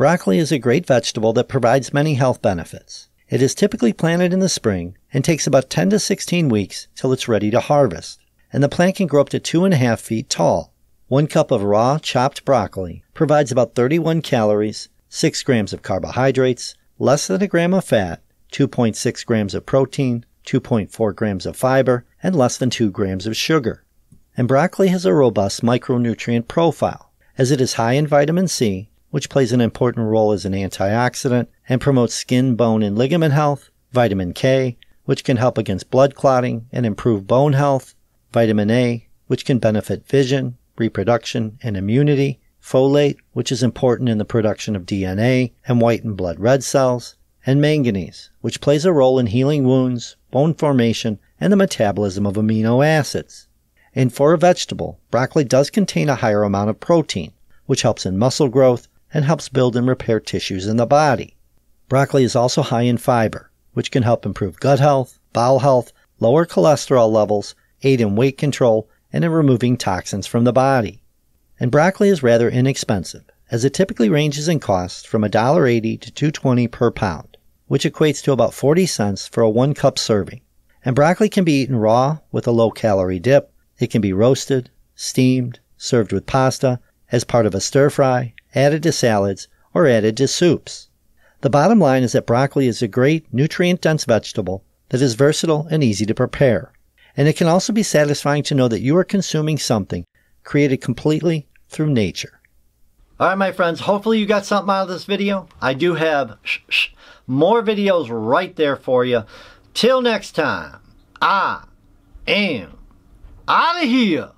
Broccoli is a great vegetable that provides many health benefits. It is typically planted in the spring and takes about 10 to 16 weeks till it's ready to harvest. And the plant can grow up to two and a half feet tall. One cup of raw chopped broccoli provides about 31 calories, 6 grams of carbohydrates, less than a gram of fat, 2.6 grams of protein, 2.4 grams of fiber, and less than 2 grams of sugar. And broccoli has a robust micronutrient profile, as it is high in vitamin C, which plays an important role as an antioxidant and promotes skin, bone, and ligament health, vitamin K, which can help against blood clotting and improve bone health, vitamin A, which can benefit vision, reproduction, and immunity, folate, which is important in the production of DNA and white and blood red cells, and manganese, which plays a role in healing wounds, bone formation, and the metabolism of amino acids. And for a vegetable, broccoli does contain a higher amount of protein, which helps in muscle growth and helps build and repair tissues in the body. Broccoli is also high in fiber, which can help improve gut health, bowel health, lower cholesterol levels, aid in weight control, and in removing toxins from the body. And broccoli is rather inexpensive, as it typically ranges in cost from $1.80 to $2.20 per pound, which equates to about 40 cents for a one cup serving. And broccoli can be eaten raw with a low calorie dip. It can be roasted, steamed, served with pasta, as part of a stir fry, added to salads, or added to soups. The bottom line is that broccoli is a great nutrient dense vegetable that is versatile and easy to prepare. And it can also be satisfying to know that you are consuming something created completely through nature. All right, my friends, hopefully you got something out of this video. I do have sh- sh- more videos right there for you. Till next time, I am out of here.